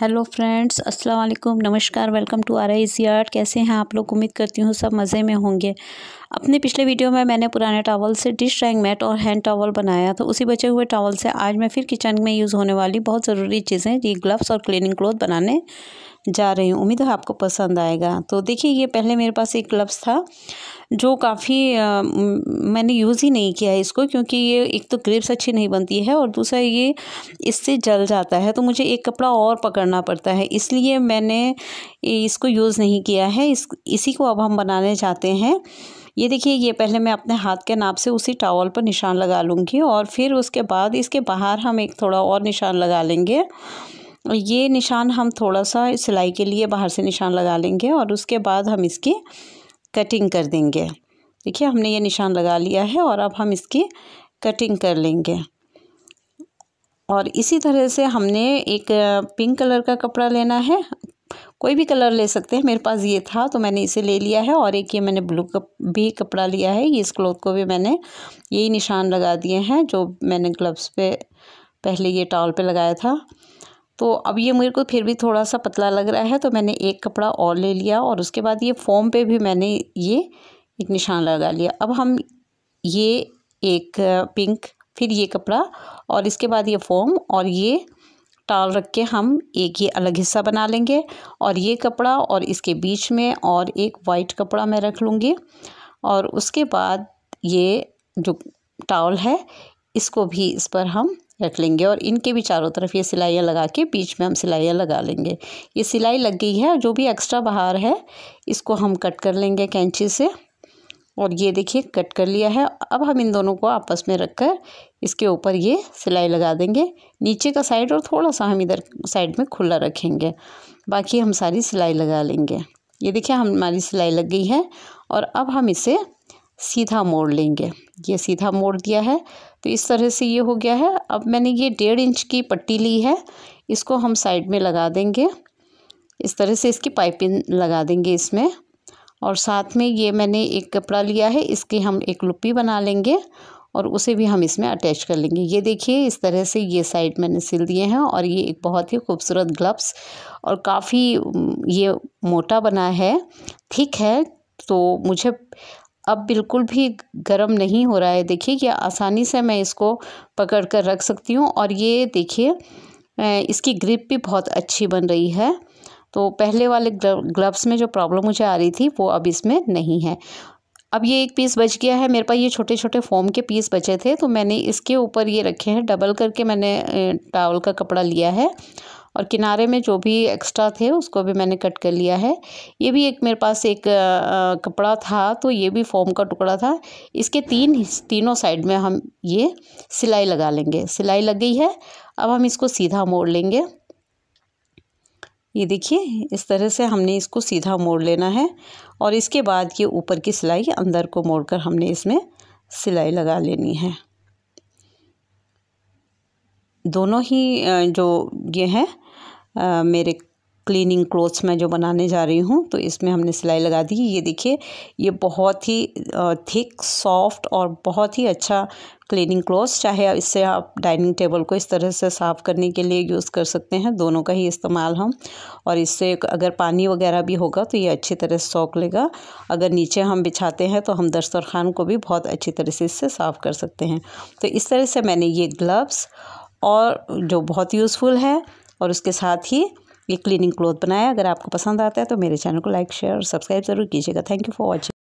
Hello friends, अस्सलाम वालेकुम, नमस्कार, welcome to R I art. कैसे हैं आप लोग? उम्मीद करती हूँ सब मज़े में होंगे। अपने पिछले वीडियो में मैंने पुराने टॉवल से डिश ड्राइंग मैट और हैंड टॉवल बनाया तो उसी बचे हुए टॉवल से आज मैं फिर किचन में यूज़ होने वाली बहुत ज़रूरी चीज़ें, ये ग्लव्स और क्लीनिंग क्लोथ बनाने जा रही हूँ। उम्मीद है आपको पसंद आएगा। तो देखिए, ये पहले मेरे पास एक ग्लव्स था, जो काफ़ी मैंने यूज़ ही नहीं किया है इसको, क्योंकि ये एक तो ग्रिप्स अच्छी नहीं बनती है और दूसरा ये इससे जल जाता है तो मुझे एक कपड़ा और पकड़ना पड़ता है। इसलिए मैंने इसको यूज़ नहीं किया है। इस, इसी को अब हम बनाने जाते हैं। ये देखिए, ये पहले मैं अपने हाथ के नाप से उसी टावल पर निशान लगा लूँगी और फिर उसके बाद इसके बाहर हम एक थोड़ा और निशान लगा लेंगे। ये निशान हम थोड़ा सा सिलाई के लिए बाहर से निशान लगा लेंगे और उसके बाद हम इसकी कटिंग कर देंगे। देखिए, हमने ये निशान लगा लिया है और अब हम इसकी कटिंग कर लेंगे। और इसी तरह से हमने एक पिंक कलर का कपड़ा लेना है। कोई भी कलर ले सकते हैं। मेरे पास ये था तो मैंने इसे ले लिया है और एक ये मैंने ब्लू कप, भी कपड़ा लिया है। इस क्लोथ को भी मैंने यही निशान लगा दिए हैं, जो मैंने ग्लव्स पे, पहले ये टॉल पे लगाया था। तो अब ये मेरे को फिर भी थोड़ा सा पतला लग रहा है तो मैंने एक कपड़ा और ले लिया और उसके बाद ये फॉर्म पे भी मैंने ये एक निशान लगा लिया। अब हम ये एक पिंक, फिर ये कपड़ा और इसके बाद ये फॉर्म और ये टाल रख के हम एक ये अलग हिस्सा बना लेंगे और ये कपड़ा और इसके बीच में और एक वाइट कपड़ा मैं रख लूँगी और उसके बाद ये जो टावल है, इसको भी इस पर हम रख लेंगे और इनके भी चारों तरफ़ ये सिलाइयाँ लगा के बीच में हम सिलाइयाँ लगा लेंगे। ये सिलाई लग गई है, जो भी एक्स्ट्रा बाहर है, इसको हम कट कर लेंगे कैंची से। और ये देखिए कट कर लिया है। अब हम इन दोनों को आपस में रख कर इसके ऊपर ये सिलाई लगा देंगे। नीचे का साइड और थोड़ा सा हम इधर साइड में खुला रखेंगे। बाकी हम सारी सिलाई लगा लेंगे। ये देखिए, हमारी सिलाई लग गई है और अब हम इसे सीधा मोड़ लेंगे। ये सीधा मोड़ दिया है। तो इस तरह से ये हो गया है। अब मैंने ये डेढ़ इंच की पट्टी ली है। इसको हम साइड में लगा देंगे। इस तरह से इसकी पाइपिंग लगा देंगे इसमें। और साथ में ये मैंने एक कपड़ा लिया है। इसकी हम एक लुप्पी बना लेंगे और उसे भी हम इसमें अटैच कर लेंगे। ये देखिए, इस तरह से ये साइड मैंने सिल दिए हैं और ये एक बहुत ही खूबसूरत ग्लव्स और काफ़ी ये मोटा बना है। थिक है तो मुझे अब बिल्कुल भी गर्म नहीं हो रहा है। देखिए कि आसानी से मैं इसको पकड़ कर रख सकती हूँ और ये देखिए इसकी ग्रिप भी बहुत अच्छी बन रही है। तो पहले वाले ग्लव्स में जो प्रॉब्लम मुझे आ रही थी, वो अब इसमें नहीं है। अब ये एक पीस बच गया है, मेरे पास ये छोटे छोटे फोम के पीस बचे थे तो मैंने इसके ऊपर ये रखे हैं। डबल करके मैंने टावल का कपड़ा लिया है। और किनारे में जो भी एक्स्ट्रा थे, उसको भी मैंने कट कर लिया है। ये भी एक मेरे पास एक कपड़ा था तो ये भी फॉर्म का टुकड़ा था। इसके तीन तीनों साइड में हम ये सिलाई लगा लेंगे। सिलाई लग गई है, अब हम इसको सीधा मोड़ लेंगे। ये देखिए, इस तरह से हमने इसको सीधा मोड़ लेना है और इसके बाद ये ऊपर की सिलाई अंदर को मोड़कर हमने इसमें सिलाई लगा लेनी है। दोनों ही जो ये हैं मेरे क्लीनिंग क्लोथ्स में जो बनाने जा रही हूँ तो इसमें हमने सिलाई लगा दी। ये देखिए, ये बहुत ही थिक, सॉफ्ट और बहुत ही अच्छा क्लीनिंग क्लोथ्स, चाहे इससे आप डाइनिंग टेबल को इस तरह से साफ़ करने के लिए यूज़ कर सकते हैं, दोनों का ही इस्तेमाल हम। और इससे अगर पानी वगैरह भी होगा तो ये अच्छी तरह से सोख लेगा। अगर नीचे हम बिछाते हैं तो हम दस्तरखान को भी बहुत अच्छी तरह से इससे साफ़ कर सकते हैं। तो इस तरह से मैंने ये ग्लव्स और जो बहुत यूज़फुल है और उसके साथ ही ये क्लीनिंग क्लोथ बनाया अगर आपको पसंद आता है तो मेरे चैनल को लाइक शेयर और सब्सक्राइब ज़रूर कीजिएगा। Thank you for watching